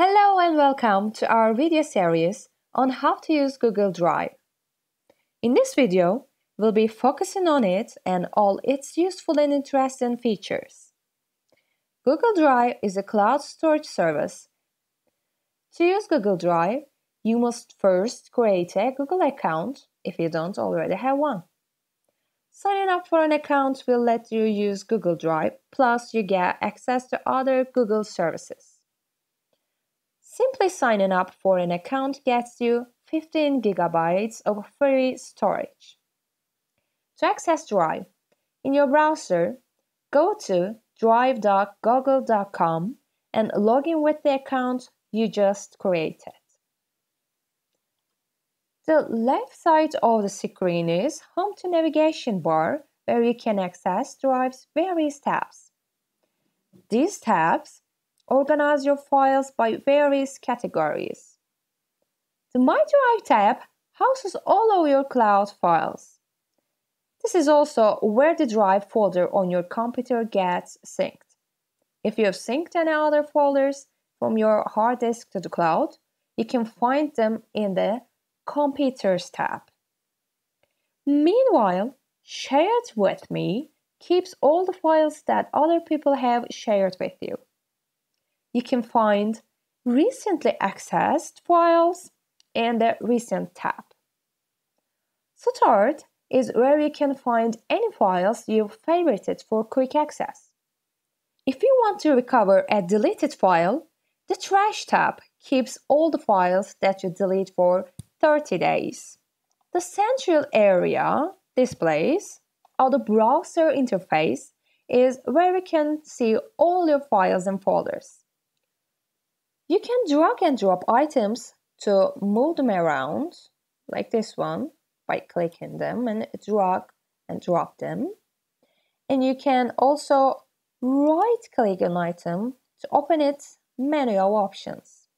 Hello and welcome to our video series on how to use Google Drive. In this video, we'll be focusing on it and all its useful and interesting features. Google Drive is a cloud storage service. To use Google Drive, you must first create a Google account if you don't already have one. Signing up for an account will let you use Google Drive, plus you get access to other Google services. Simply signing up for an account gets you 15 gigabytes of free storage. To access Drive, in your browser, go to drive.google.com and log in with the account you just created. The left side of the screen is Home to Navigation bar where you can access Drive's various tabs. These tabs organize your files by various categories. The My Drive tab houses all of your cloud files. This is also where the Drive folder on your computer gets synced. If you have synced any other folders from your hard disk to the cloud, you can find them in the Computers tab. Meanwhile, Shared with Me keeps all the files that other people have shared with you. You can find recently accessed files in the Recent tab. Starred is where you can find any files you've favorited for quick access. If you want to recover a deleted file, the Trash tab keeps all the files that you delete for 30 days. The central area displays of the browser interface is where you can see all your files and folders. You can drag and drop items to move them around, like this one, by clicking them and drag and drop them. And you can also right click an item to open its menu of options.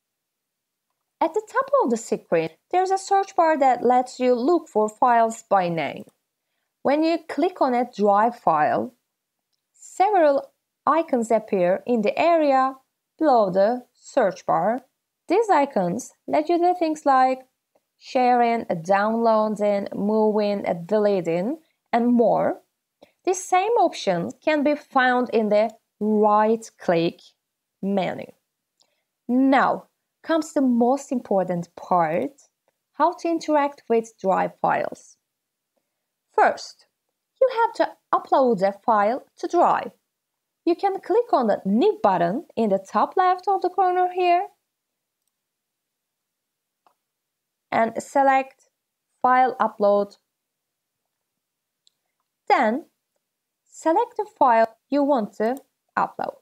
At the top of the screen, there's a search bar that lets you look for files by name. When you click on a drive file, several icons appear in the area below the search bar. These icons let you do things like sharing, downloading, moving, deleting, and more. This same option can be found in the right click menu. Now, comes the most important part how to interact with Drive files. First, you have to upload a file to Drive. You can click on the New button in the top left of the corner here and select File Upload. Then, select the file you want to upload.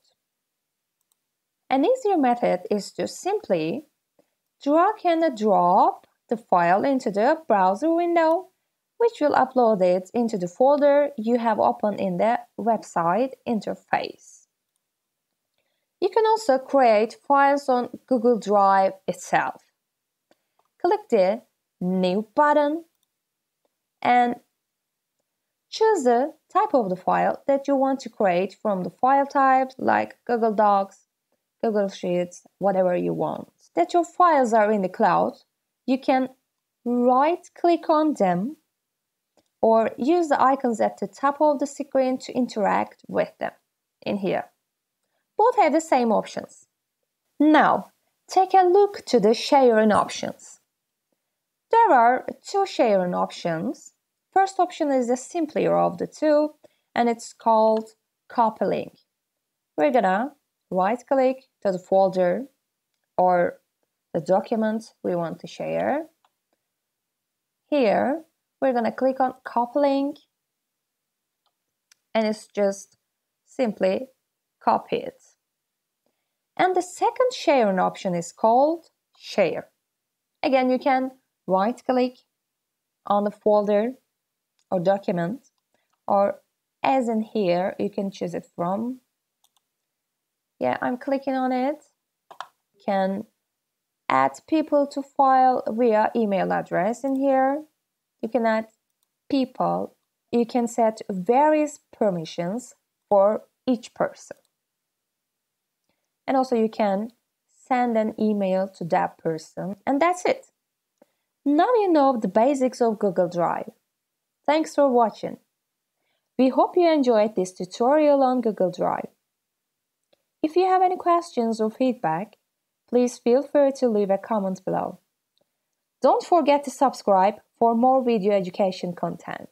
An easier method is to simply drag and drop the file into the browser window, which will upload it into the folder you have opened in the website interface. You can also create files on Google Drive itself. Click the New button and choose the type of the file that you want to create from the file types like Google Docs, Google Sheets, whatever you want. That your files are in the cloud, you can right click on them or use the icons at the top of the screen to interact with them in here. Both have the same options. Now, take a look to the sharing options. There are two sharing options. First option is the simpler of the two and it's called copy link. We're gonna right click to the folder or the document we want to share. Here, we're going to click on copy link and it's just simply copy it. And the second sharing option is called share. Again, you can right click on the folder or document or as in here, you can choose it from yeah I'm clicking on it You can add people to file via email address in here you can add people you can set various permissions for each person and also you can send an email to that person, and that's it. Now you know the basics of Google Drive. Thanks for watching. We hope you enjoyed this tutorial on Google Drive. If you have any questions or feedback, please feel free to leave a comment below. Don't forget to subscribe for more video education content.